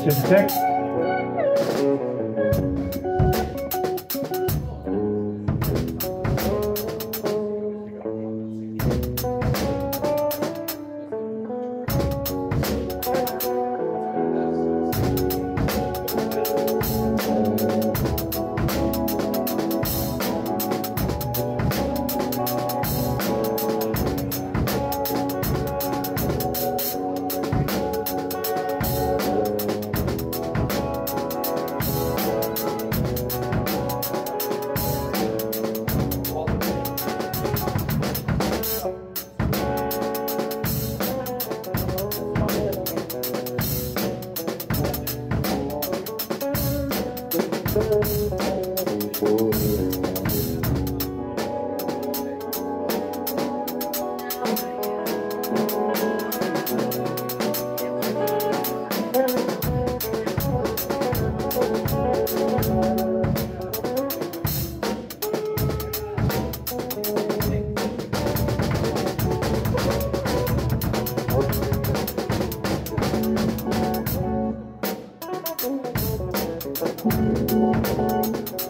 to detect どうも。